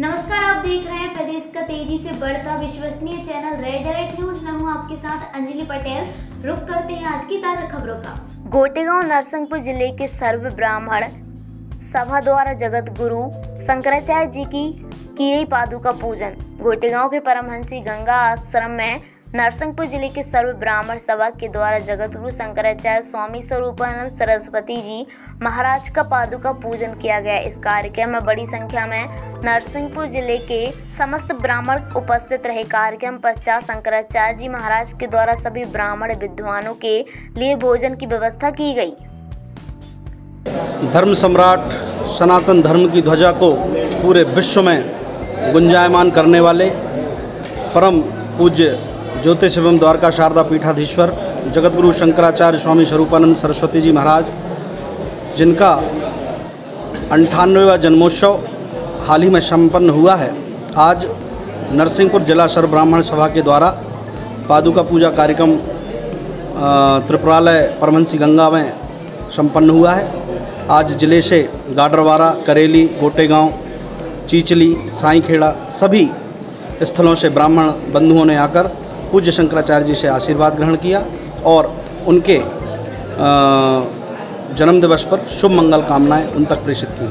नमस्कार, आप देख रहे हैं प्रदेश का तेज़ी से बढ़ता विश्वसनीय चैनल रेड अलर्ट न्यूज़ मैं हूँ आपके साथ अंजलि पटेल। रुक करते हैं आज की ताज़ा खबरों का। गोटेगांव नरसिंहपुर ज़िले के सर्व ब्राह्मण सभा द्वारा जगत गुरु शंकराचार्य जी की किए पादुका पूजन। गोटेगांव के परमहंसी गंगा आश्रम में नरसिंहपुर ज़िले के सर्व ब्राह्मण सभा के द्वारा जगत गुरु शंकराचार्य स्वामी स्वरूपानंद सरस्वती जी महाराज का पादुका पूजन किया गया। इस कार्यक्रम में बड़ी संख्या में नरसिंहपुर ज़िले के समस्त ब्राह्मण उपस्थित रहे। कार्यक्रम पश्चात शंकराचार्य जी महाराज के द्वारा सभी ब्राह्मण विद्वानों के लिए भोजन की व्यवस्था की गई। धर्म सम्राट, सनातन धर्म की ध्वजा को पूरे विश्व में गुंजायमान करने वाले परम पूज्य ज्योतिष एवं द्वारका शारदा पीठाधीश्वर जगतगुरु शंकराचार्य स्वामी स्वरूपानंद सरस्वती जी महाराज, जिनका अंठानवेवा जन्मोत्सव हाल ही में संपन्न हुआ है। आज नरसिंहपुर जिला सर्व ब्राह्मण सभा के द्वारा पादुका पूजा कार्यक्रम त्रिपुरालय परमहंसी गंगा में संपन्न हुआ है। आज ज़िले से गाडरवारा, करेली, गोटेगांव, चीचली, साईखेड़ा सभी स्थलों से ब्राह्मण बंधुओं ने आकर पूज्य शंकराचार्य जी से आशीर्वाद ग्रहण किया और उनके जन्मदिवस पर शुभ मंगल कामनाएँ उन तक प्रेषित की।